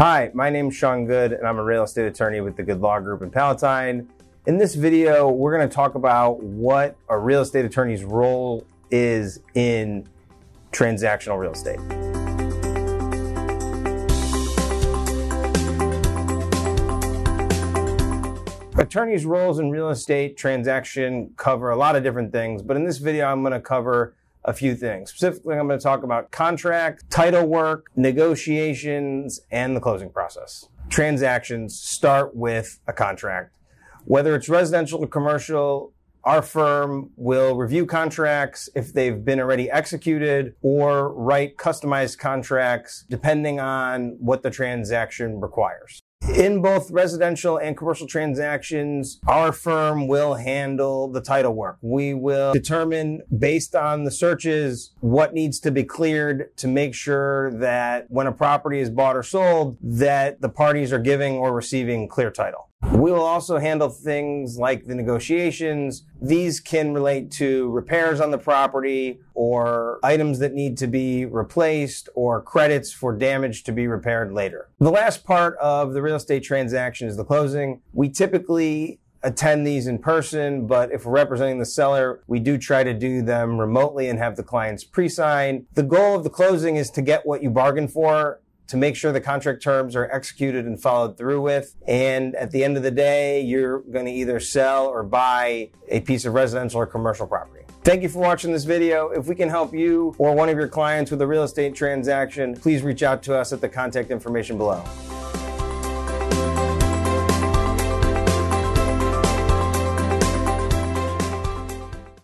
Hi, my name is Sean Good, and I'm a real estate attorney with the Good Law Group in Palatine. In this video, we're going to talk about what a real estate attorney's role is in transactional real estate. Attorneys' roles in real estate transaction cover a lot of different things, but in this video, I'm going to cover a few things. Specifically, I'm going to talk about contract, title work, negotiations, and the closing process. Transactions start with a contract. Whether it's residential or commercial, our firm will review contracts if they've been already executed or write customized contracts depending on what the transaction requires. In both residential and commercial transactions, our firm will handle the title work. We will determine based on the searches what needs to be cleared to make sure that when a property is bought or sold, that the parties are giving or receiving clear title. We will also handle things like the negotiations. These can relate to repairs on the property or items that need to be replaced or credits for damage to be repaired later. The last part of the real estate transaction is the closing. We typically attend these in person, but if we're representing the seller, we do try to do them remotely and have the clients pre-sign. The goal of the closing is to get what you bargained for to make sure the contract terms are executed and followed through with. And at the end of the day, you're going to either sell or buy a piece of residential or commercial property. Thank you for watching this video. If we can help you or one of your clients with a real estate transaction, please reach out to us at the contact information below.